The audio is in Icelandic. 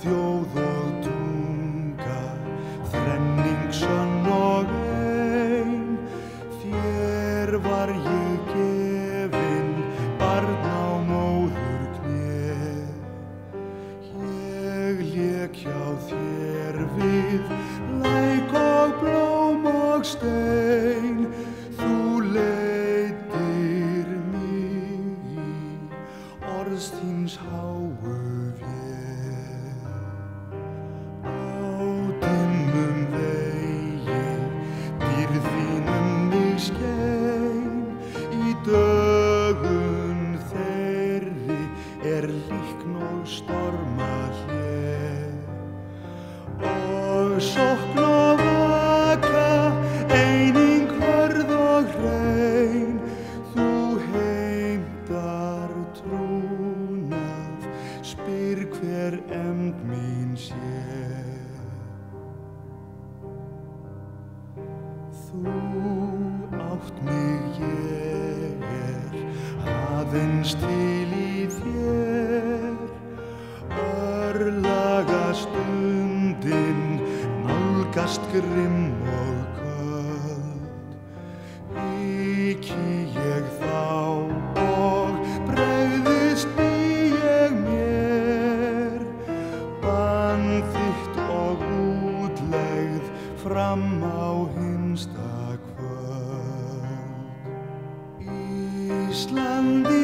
þjóð og tunga þrenning sann og einn þér var ég gefinn barn á móður knið ég lék hjá þér við læk og blóm og stein. Þú leitir mér í orðstíð er líkn og storma hér. Og sókn og vaka, eining hörð og hrein, þú heimtar trúnað, spyr hver emd mín sé. Þú átt mig ég er aðeins til í fjarlagast undin, nálgast grimm og köld. Íki ég þá og breyðist í ég mér, bann þitt og útlegð fram á hinsta kvöld. Íslandi